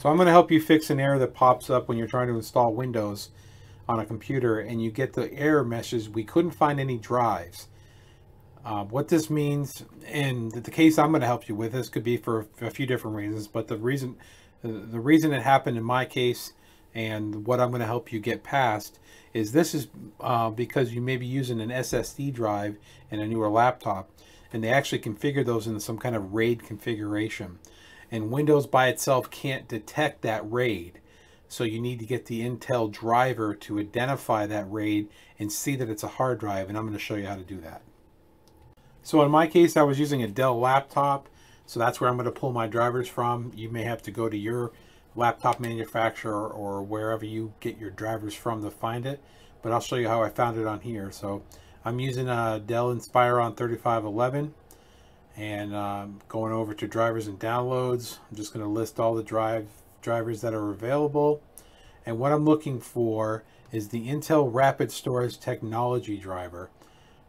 So I'm going to help you fix an error that pops up when you're trying to install Windows on a computer and you get the error message, we couldn't find any drives. Uh, what this means, and the case I'm going to help you with, this could be for a few different reasons, but the reason the reason it happened in my case and what I'm going to help you get past is this is uh, because you may be using an SSD drive in a newer laptop and they actually configure those in some kind of RAID configuration and Windows by itself can't detect that RAID. So you need to get the Intel driver to identify that RAID and see that it's a hard drive, and I'm going to show you how to do that. So in my case, I was using a Dell laptop, so that's where I'm going to pull my drivers from. You may have to go to your laptop manufacturer or wherever you get your drivers from to find it, but I'll show you how I found it on here. So I'm using a Dell Inspiron 3511 and um, going over to drivers and downloads. I'm just going to list all the drive drivers that are available. And what I'm looking for is the Intel Rapid Storage Technology driver.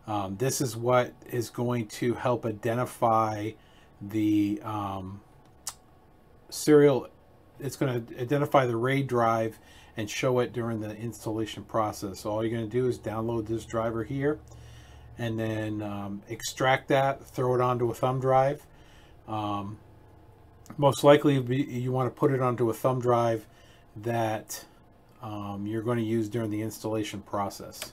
Um, this is what is going to help identify the um, serial it's going to identify the RAID drive and show it during the installation process. So all you're going to do is download this driver here and then um, extract that, throw it onto a thumb drive. Um, most likely you want to put it onto a thumb drive that um, you're going to use during the installation process.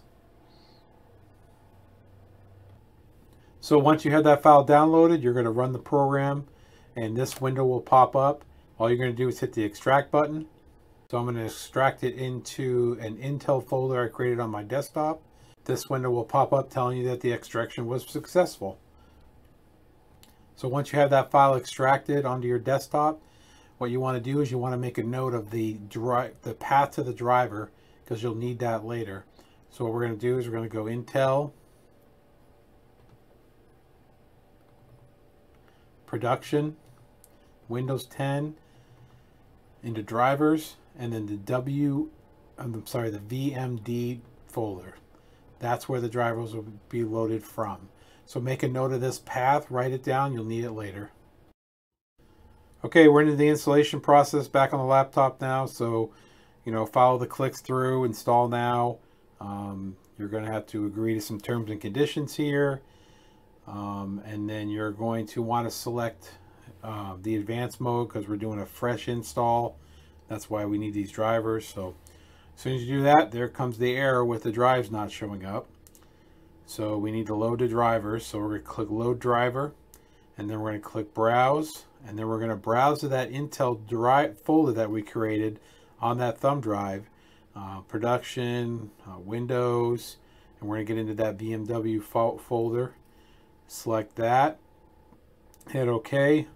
So once you have that file downloaded, you're going to run the program and this window will pop up. All you're going to do is hit the extract button. So I'm going to extract it into an Intel folder I created on my desktop. This window will pop up telling you that the extraction was successful. So once you have that file extracted onto your desktop, what you want to do is you want to make a note of the drive, the path to the driver because you'll need that later. So what we're going to do is we're going to go Intel, Production, Windows 10, into Drivers, and then the W, I'm sorry, the VMD folder. That's where the drivers will be loaded from. So make a note of this path, write it down, you'll need it later. Okay, we're into the installation process back on the laptop now. So, you know, follow the clicks through, install now. Um, you're going to have to agree to some terms and conditions here. Um, and then you're going to want to select uh, the advanced mode because we're doing a fresh install. That's why we need these drivers. So as soon as you do that, there comes the error with the drives not showing up. So we need to load the drivers. So we're going to click load driver and then we're going to click browse and then we're going to browse to that Intel drive folder that we created on that thumb drive, uh, production, uh, Windows, and we're going to get into that VMD fo folder. Select that, hit OK,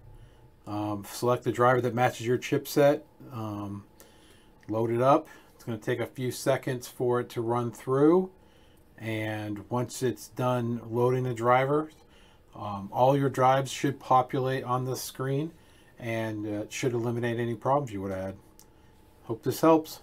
um, select the driver that matches your chipset, um, load it up, going to take a few seconds for it to run through. And once it's done loading the driver, um, all your drives should populate on the screen and uh, should eliminate any problems you would have had. Hope this helps.